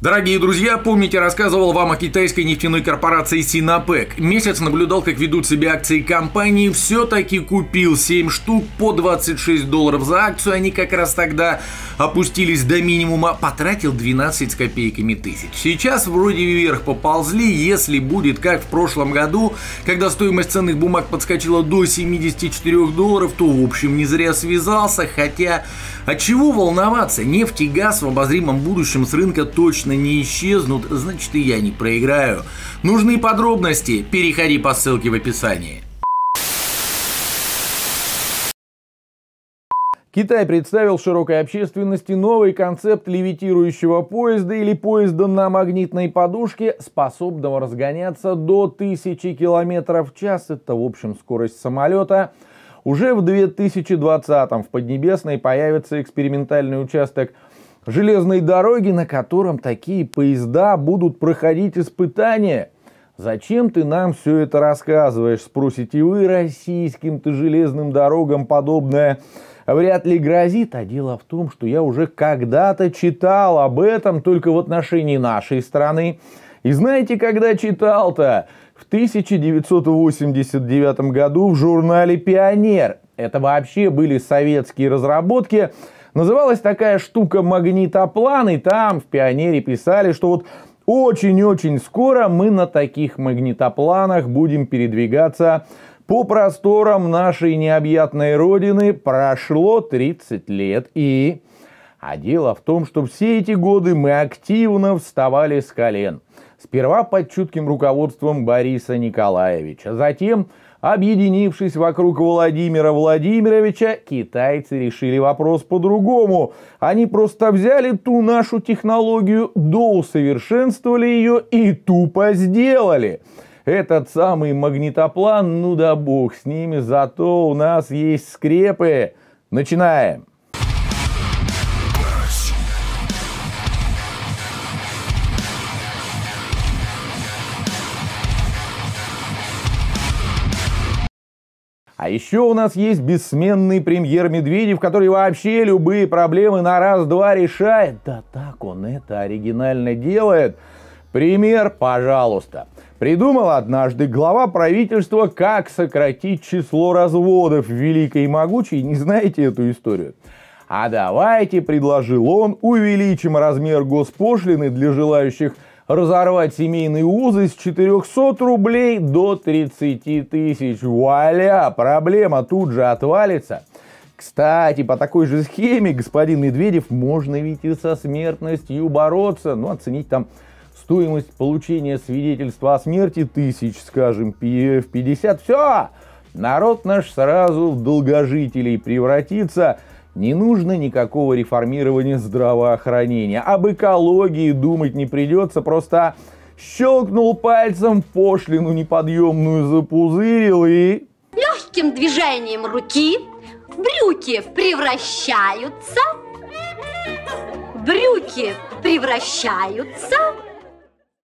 Дорогие друзья, помните, рассказывал вам о китайской нефтяной корпорации Синопек. Месяц наблюдал, как ведут себя акции компании, все-таки купил 7 штук по 26 долларов за акцию, они как раз тогда опустились до минимума, потратил 12 с копейками тысяч. Сейчас вроде вверх поползли, если будет как в прошлом году, когда стоимость ценных бумаг подскочила до 74 долларов, то в общем не зря связался, хотя от чего волноваться, нефть и газ в обозримом будущем с рынка точно точно не исчезнут, значит и я не проиграю. Нужны подробности? Переходи по ссылке в описании. Китай представил широкой общественности новый концепт левитирующего поезда или поезда на магнитной подушке, способного разгоняться до 1000 км в час. Это, в общем, скорость самолета. Уже в 2020 в Поднебесной появится экспериментальный участок – железной дороги, на котором такие поезда будут проходить испытания. Зачем ты нам все это рассказываешь, спросите вы, российским-то железным дорогам подобное вряд ли грозит. А дело в том, что я уже когда-то читал об этом только в отношении нашей страны. И знаете, когда читал-то? В 1989 году в журнале «Пионер». Это вообще были советские разработки – Называлась такая штука магнитоплан, и там в «Пионере» писали, что вот очень-очень скоро мы на таких магнитопланах будем передвигаться по просторам нашей необъятной родины. Прошло 30 лет, и... А дело в том, что все эти годы мы активно вставали с колен. Сперва под чутким руководством Бориса Николаевича, затем Объединившись вокруг Владимира Владимировича, китайцы решили вопрос по-другому. Они просто взяли ту нашу технологию, доусовершенствовали ее и тупо сделали. Этот самый магнитоплан, ну да бог с ними, зато у нас есть скрепы. Начинаем. А еще у нас есть бессменный премьер Медведев, который вообще любые проблемы на раз-два решает. Да так он это оригинально делает. Пример, пожалуйста. Придумал однажды глава правительства, как сократить число разводов Великой и Могучей. Не знаете эту историю? А давайте, предложил он, увеличим размер госпошлины для желающих разорвать семейные узы с 400 рублей до 30 тысяч. Вуаля, проблема тут же отвалится. Кстати, по такой же схеме, господин Медведев, можно ведь и со смертностью бороться. Ну, оценить там стоимость получения свидетельства о смерти тысяч, скажем, в 50. Все, народ наш сразу в долгожителей превратится – не нужно никакого реформирования здравоохранения. Об экологии думать не придется, просто щелкнул пальцем, пошлину неподъемную запузырил и... Легким движением руки брюки превращаются... Брюки превращаются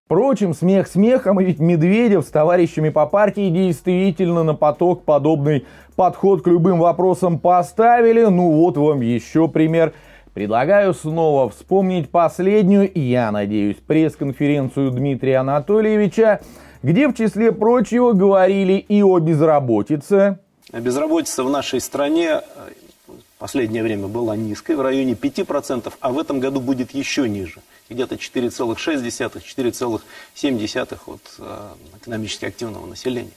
Впрочем, смех смехом, ведь Медведев с товарищами по партии действительно на поток подобный подход к любым вопросам поставили. Ну вот вам еще пример. Предлагаю снова вспомнить последнюю, я надеюсь, пресс-конференцию Дмитрия Анатольевича, где в числе прочего говорили и о безработице. Безработица в нашей стране в последнее время была низкой, в районе 5%, а в этом году будет еще ниже. Где-то 4,6-4,7 от э, экономически активного населения.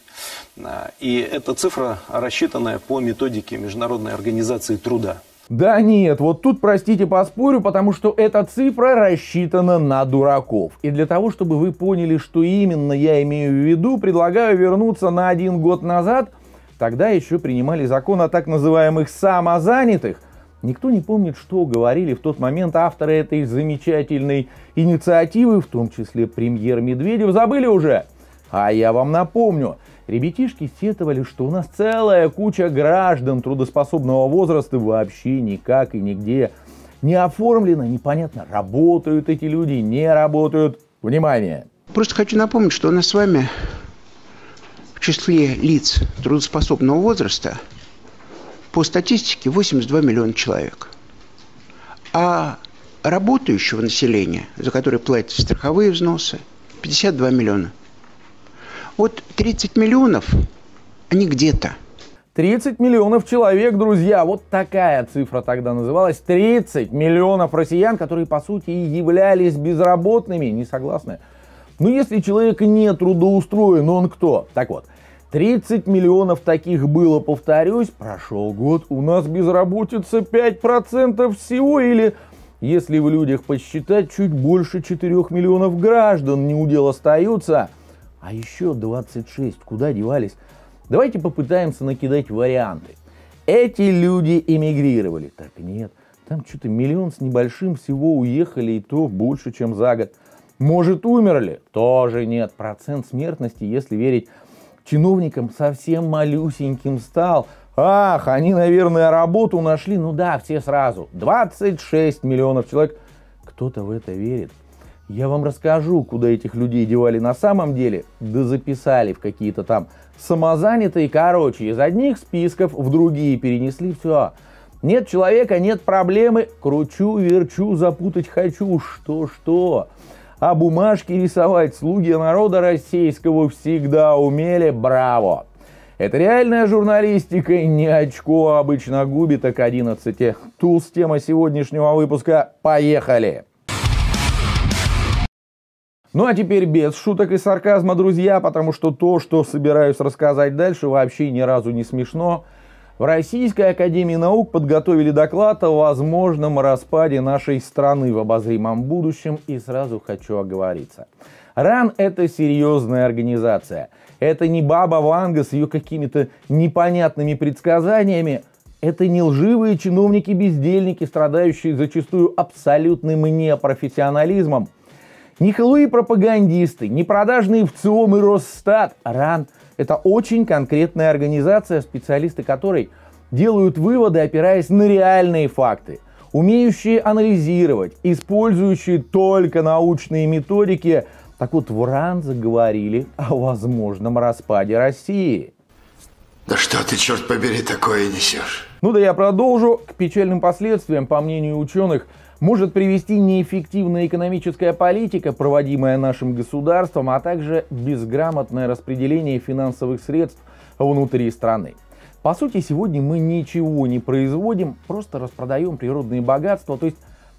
Э, и эта цифра рассчитанная по методике Международной организации труда. Да нет, вот тут, простите, поспорю, потому что эта цифра рассчитана на дураков. И для того, чтобы вы поняли, что именно я имею в виду, предлагаю вернуться на один год назад – Тогда еще принимали закон о так называемых самозанятых. Никто не помнит, что говорили в тот момент авторы этой замечательной инициативы, в том числе премьер Медведев, забыли уже. А я вам напомню, ребятишки сетовали, что у нас целая куча граждан трудоспособного возраста вообще никак и нигде не оформлено, непонятно, работают эти люди, не работают. Внимание! Просто хочу напомнить, что у нас с вами в числе лиц трудоспособного возраста по статистике 82 миллиона человек. А работающего населения, за которое платят страховые взносы, 52 миллиона. Вот 30 миллионов, они где-то. 30 миллионов человек, друзья, вот такая цифра тогда называлась. 30 миллионов россиян, которые по сути и являлись безработными, не согласны? Ну если человек не трудоустроен, он кто? Так вот, 30 миллионов таких было, повторюсь, прошел год, у нас безработица 5% всего или, если в людях посчитать, чуть больше 4 миллионов граждан не удел остаются, а еще 26 куда девались? Давайте попытаемся накидать варианты. Эти люди эмигрировали. Так нет, там что-то миллион с небольшим всего уехали, и то больше, чем за год. Может, умерли? Тоже нет. Процент смертности, если верить чиновникам, совсем малюсеньким стал. Ах, они, наверное, работу нашли. Ну да, все сразу. 26 миллионов человек. Кто-то в это верит. Я вам расскажу, куда этих людей девали на самом деле, да записали в какие-то там самозанятые, короче, из одних списков в другие перенесли все. Нет человека, нет проблемы, кручу, верчу, запутать хочу, что-что. А бумажки рисовать слуги народа российского всегда умели, браво. Это реальная журналистика, не очко обычно губит, так 11. Туз тема сегодняшнего выпуска. Поехали! Ну а теперь без шуток и сарказма, друзья, потому что то, что собираюсь рассказать дальше, вообще ни разу не смешно. В Российской Академии Наук подготовили доклад о возможном распаде нашей страны в обозримом будущем, и сразу хочу оговориться. РАН – это серьезная организация. Это не баба Ванга с ее какими-то непонятными предсказаниями. Это не лживые чиновники-бездельники, страдающие зачастую абсолютным непрофессионализмом – ни хлые пропагандисты, ни продажные в ЦИОМ и Росстат. РАН – это очень конкретная организация, специалисты которой делают выводы, опираясь на реальные факты, умеющие анализировать, использующие только научные методики. Так вот, в РАН заговорили о возможном распаде России. Да что ты, черт побери, такое несешь? Ну да я продолжу. К печальным последствиям, по мнению ученых, может привести неэффективная экономическая политика, проводимая нашим государством, а также безграмотное распределение финансовых средств внутри страны. По сути, сегодня мы ничего не производим, просто распродаем природные богатства, то есть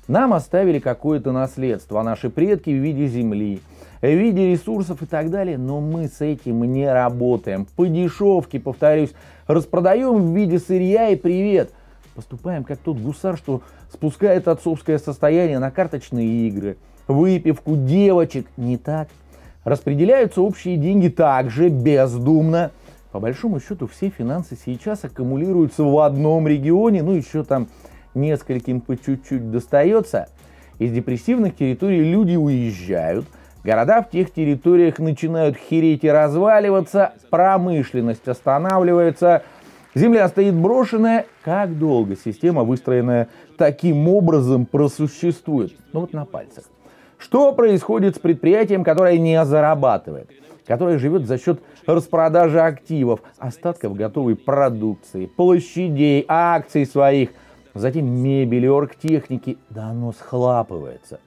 нам оставили какое-то наследство, а наши предки в виде земли, в виде ресурсов и так далее, но мы с этим не работаем. По дешевке, повторюсь, распродаем в виде сырья и привет – Поступаем как тот гусар, что спускает отцовское состояние на карточные игры, выпивку, девочек. Не так. Распределяются общие деньги также бездумно. По большому счету все финансы сейчас аккумулируются в одном регионе, ну еще там нескольким по чуть-чуть достается. Из депрессивных территорий люди уезжают, города в тех территориях начинают хереть и разваливаться, промышленность останавливается – Земля стоит брошенная. Как долго система, выстроенная таким образом, просуществует? Ну вот на пальцах. Что происходит с предприятием, которое не зарабатывает? Которое живет за счет распродажи активов, остатков готовой продукции, площадей, акций своих, затем мебели, оргтехники, да оно схлапывается.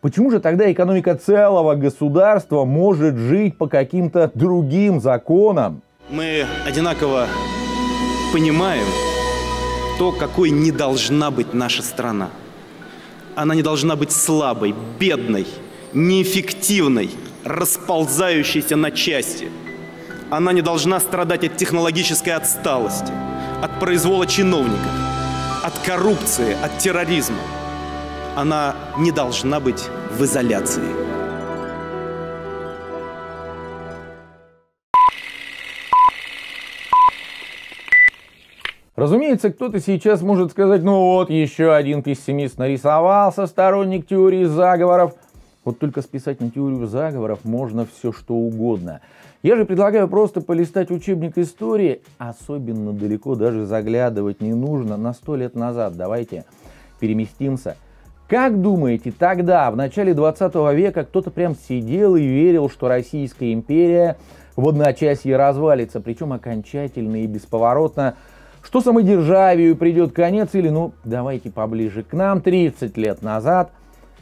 Почему же тогда экономика целого государства может жить по каким-то другим законам? Мы одинаково понимаем то, какой не должна быть наша страна. Она не должна быть слабой, бедной, неэффективной, расползающейся на части. Она не должна страдать от технологической отсталости, от произвола чиновников, от коррупции, от терроризма. Она не должна быть в изоляции. Разумеется, кто-то сейчас может сказать, ну вот, еще один пессимист нарисовался, сторонник теории заговоров. Вот только списать на теорию заговоров можно все что угодно. Я же предлагаю просто полистать учебник истории, особенно далеко даже заглядывать не нужно, на сто лет назад. Давайте переместимся. Как думаете, тогда, в начале 20 века, кто-то прям сидел и верил, что Российская империя в одночасье развалится, причем окончательно и бесповоротно, что самодержавию придет конец или, ну, давайте поближе к нам, 30 лет назад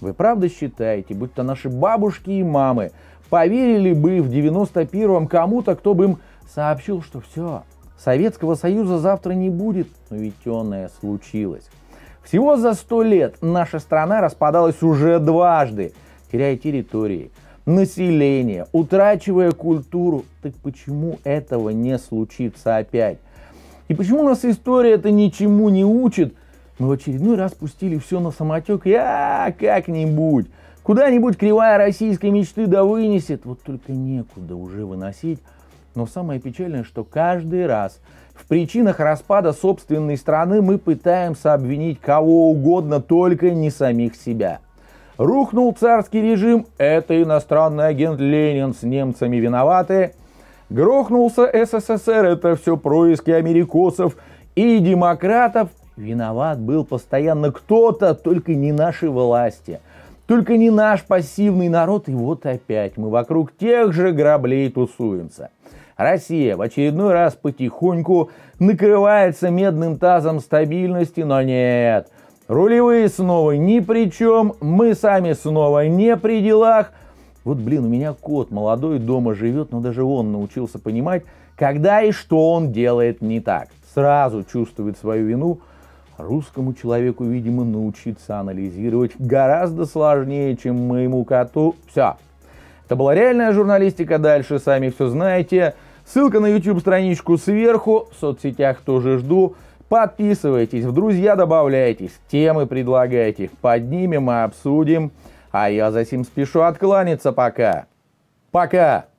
Вы правда считаете, будто наши бабушки и мамы поверили бы в 91-м кому-то, кто бы им сообщил, что все, Советского Союза завтра не будет, но ведь оное случилось. Всего за сто лет наша страна распадалась уже дважды, теряя территории, население, утрачивая культуру. Так почему этого не случится опять? И почему у нас история это ничему не учит? Мы в очередной раз пустили все на самотек, и а, как-нибудь. Куда-нибудь кривая российской мечты да вынесет. Вот только некуда уже выносить. Но самое печальное, что каждый раз в причинах распада собственной страны мы пытаемся обвинить кого угодно, только не самих себя. Рухнул царский режим, это иностранный агент Ленин с немцами виноваты. Грохнулся СССР, это все происки америкосов и демократов. Виноват был постоянно кто-то, только не наши власти. Только не наш пассивный народ, и вот опять мы вокруг тех же граблей тусуемся. Россия в очередной раз потихоньку накрывается медным тазом стабильности, но нет. Рулевые снова ни при чем, мы сами снова не при делах. Вот, блин, у меня кот молодой дома живет, но даже он научился понимать, когда и что он делает не так. Сразу чувствует свою вину. Русскому человеку, видимо, научиться анализировать гораздо сложнее, чем моему коту. Все. Это была реальная журналистика. Дальше сами все знаете. Ссылка на YouTube страничку сверху, в соцсетях тоже жду. Подписывайтесь, в друзья добавляйтесь, темы предлагайте, поднимем и обсудим. А я за сим спешу откланяться пока. Пока!